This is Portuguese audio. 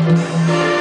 Música